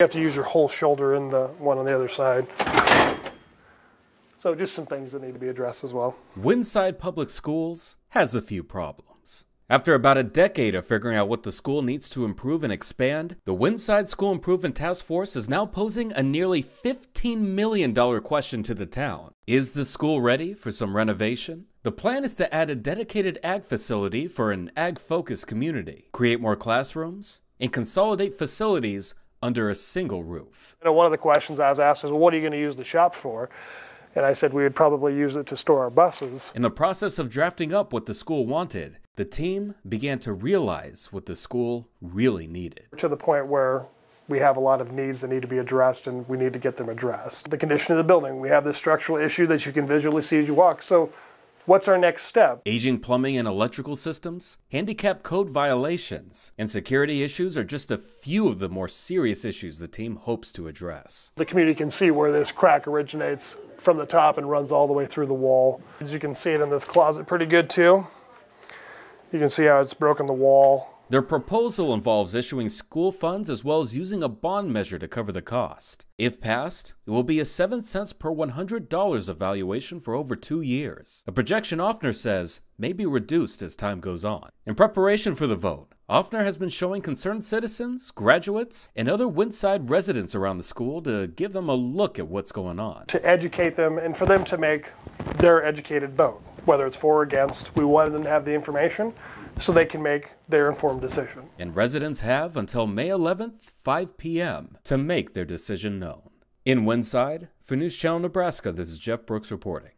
You have to use your whole shoulder in the one on the other side. So just some things that need to be addressed as well. Winside Public Schools has a few problems. After about a decade of figuring out what the school needs to improve and expand, the Winside School Improvement Task Force is now posing a nearly $15 million question to the town. Is the school ready for some renovation? The plan is to add a dedicated ag facility for an ag focused community, create more classrooms, and consolidate facilities under a single roof. You know, one of the questions I was asked is, well, what are you going to use the shop for? And I said we would probably use it to store our buses. In the process of drafting up what the school wanted, the team began to realize what the school really needed. To the point where we have a lot of needs that need to be addressed and we need to get them addressed. The condition of the building, we have this structural issue that you can visually see as you walk. So What's our next step? Aging plumbing and electrical systems, handicap code violations, and security issues are just a few of the more serious issues the team hopes to address. The community can see where this crack originates from the top and runs all the way through the wall. As you can see it in this closet pretty good too. You can see how it's broken the wall their proposal involves issuing school funds as well as using a bond measure to cover the cost. If passed, it will be a 7 cents per $100 evaluation for over two years. A projection Offner says may be reduced as time goes on. In preparation for the vote, Offner has been showing concerned citizens, graduates, and other Winside residents around the school to give them a look at what's going on. To educate them and for them to make their educated vote, whether it's for or against. We wanted them to have the information so they can make their informed decision. And residents have until May 11th, 5 p.m. to make their decision known. In Winside, for News Channel Nebraska, this is Jeff Brooks reporting.